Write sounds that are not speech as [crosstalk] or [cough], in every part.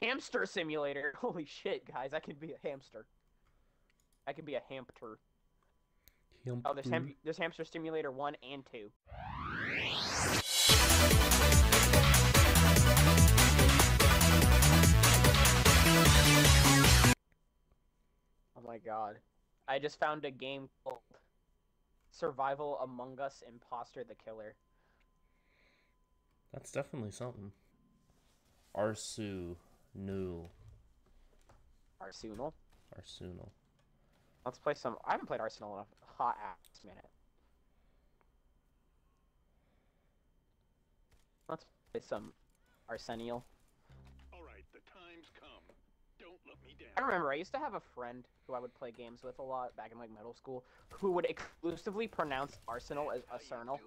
Hamster simulator. [laughs] Holy shit, guys! I could be a hamster. I could be a hamster. Oh, there's ham- there's hamster simulator one and two. Oh my god. I just found a game called Survival Among Us Imposter the Killer. That's definitely something. Arsu New. Arsenal. Arsenal. Let's play some. I haven't played Arsenal in a hot ass minute. Let's play some Arsenal. All right, the time's come. Don't let me down. I remember I used to have a friend who I would play games with a lot back in like middle school, who would exclusively pronounce Arsenal as Arsenal.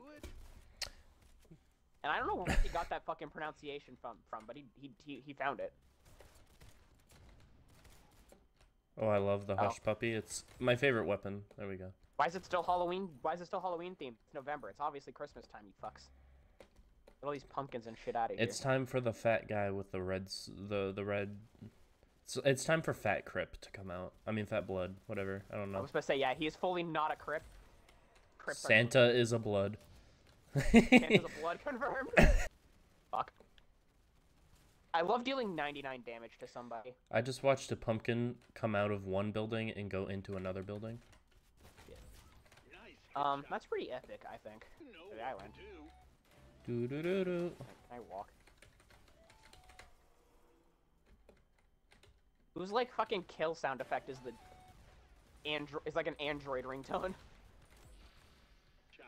And I don't know where he got that fucking pronunciation from, from, but he he he, he found it. Oh, I love the Oh. hush puppy. It's my favorite weapon. There we go. Why is it still Halloween? Why is it still Halloween themed? It's November. It's obviously Christmas time, you fucks. Get all these pumpkins and shit out of here. It's time for the fat guy with the red, s- the the red. It's, it's time for Fat Crip to come out. I mean, Fat Blood, whatever. I don't know. I was supposed to say, yeah, he is fully not a Crip. Crips are- Santa is a blood. Santa's a [laughs] blood confirmed. [laughs] Fuck. I love dealing 99 damage to somebody. I just watched a pumpkin come out of one building and go into another building. Nice. Um, that's pretty epic, I think. know the island. to do. Doo doo doo doo. I walk? Whose like fucking kill sound effect is the android? Is like an android ringtone. Shot.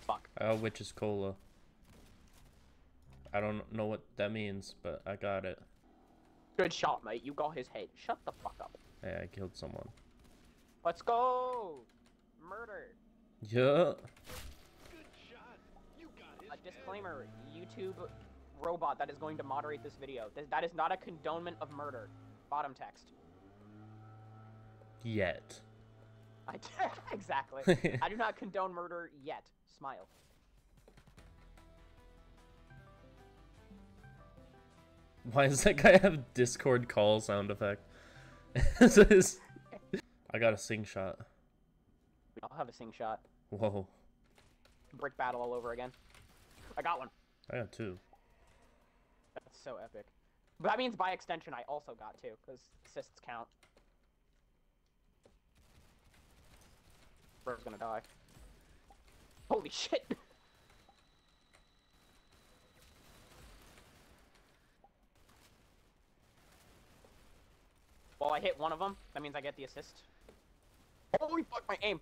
Fuck. Oh, which is cola. I don't know what that means, but I got it. Good shot, mate. You got his head. Shut the fuck up. Hey, I killed someone. Let's go. Murder. Yeah. Good shot. You got his A disclaimer: YouTube robot that is going to moderate this video. That is not a condonement of murder. Bottom text. Yet. I [laughs] exactly. [laughs] I do not condone murder yet. Smile. Why does that guy have Discord call sound effect? [laughs] I got a sing shot. I'll have a sing shot. Whoa. Brick battle all over again. I got one. I got two. That's so epic. But that means by extension I also got two, because assists count. Bro's gonna die. Holy [laughs] shit! Well, I hit one of them. That means I get the assist. Holy fuck, my aim!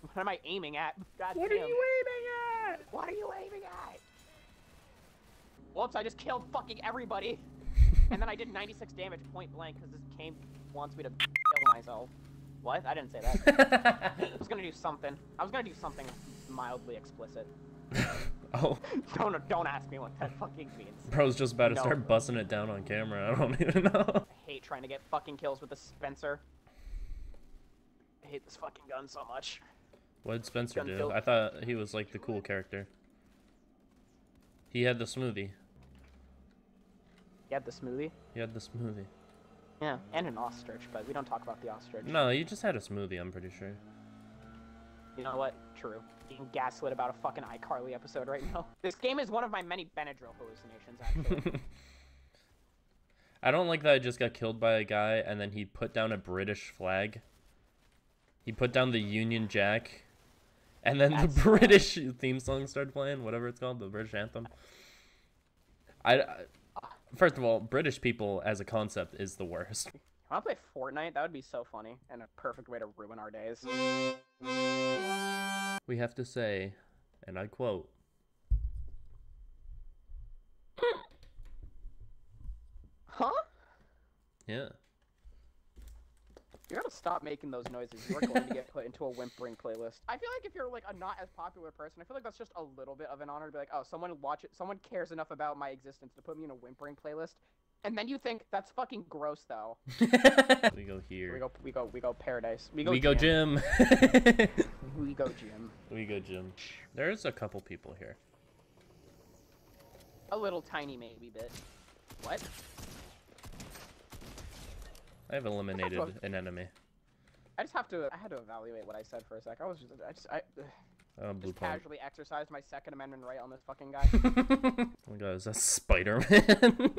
What am I aiming at? [laughs] God What are you aiming at? What are you aiming at? Whoops, I just killed fucking everybody. [laughs] and then I did 96 damage point blank because this game wants me to [laughs] kill myself. What? I didn't say that. I was gonna do something. I was gonna do something mildly explicit. [laughs] oh, Don't don't ask me what that fucking means. bro's just about to No. start busting it down on camera. I don't [laughs] even know. I hate trying to get fucking kills with the Spencer. I hate this fucking gun so much. What did Spencer Gun do? kill. I thought he was like the cool character. He had the smoothie. You had the smoothie? He had the smoothie. Yeah, and an ostrich, but we don't talk about the ostrich. No, you just had a smoothie, I'm pretty sure. You know what? True. Being gaslit about a fucking iCarly episode right now. [laughs] This game is one of my many Benadryl hallucinations, actually. [laughs] I don't like that I just got killed by a guy and then he put down a British flag. He put down the Union Jack. And then That's, [laughs] the British theme song started playing, whatever it's called, the British anthem. I, I- first of all, British people as a concept is the worst. I want to play Fortnite. That would be so funny and a perfect way to ruin our days. We have to say, and I quote, Huh? yeah. You gotta stop making those noises. You're going to get put into a whimpering playlist. I feel like if you're like a not as popular person, I feel like that's just a little bit of an honor to be like, oh, someone watch it. Someone cares enough about my existence to put me in a whimpering playlist. And then you think that's fucking gross, though. [laughs] we go here. We go, we go, we go paradise. We go, We go Jim. Jim. [laughs] We go Jim. we go Jim. There's a couple people here. A little tiny maybe bit. What? I've eliminated an enemy. I just have to. I had to evaluate what I said for a sec. I was just. I just. I Oh, blue just casually exercised my Second Amendment right on this fucking [laughs] guy. oh my god, is that Spider-Man?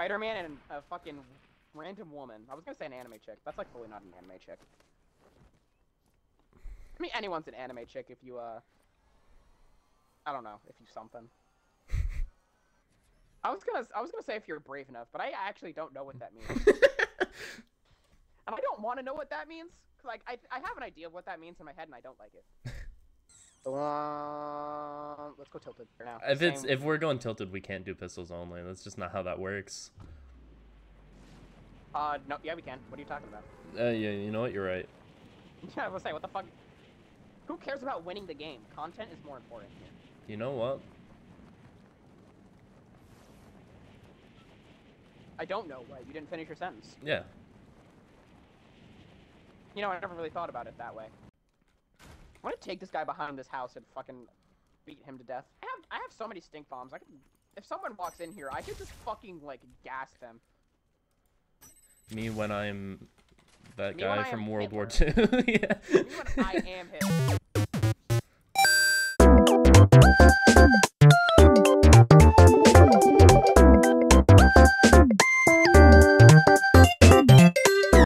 Spider-Man and a fucking random woman. I was gonna say an anime chick. That's like fully not an anime chick. I mean, anyone's an anime chick if you uh. I don't know if you something. [laughs] I was gonna. I was gonna say if you're brave enough, but I actually don't know what that means. [laughs] And I don't want to know what that means, cause like I, I have an idea of what that means in my head, and I don't like it. [laughs] Um, let's go tilted for now. if it's if we're going tilted, we can't do pistols only. That's just not how that works. uh no yeah we can. What are you talking about? Uh, yeah, you know what? You're right. [laughs] Yeah, I was say what the fuck. Who cares about winning the game? Content is more important here. You know what? I don't know what you didn't finish your sentence. Yeah. You know I never really thought about it that way. I want to take this guy behind this house and fucking beat him to death. I have I have so many stink bombs. I could if someone walks in here, I could just fucking like gas them. Me when I'm that Me guy from World War Hitler. II. [laughs] yeah. Me when I am Hitler.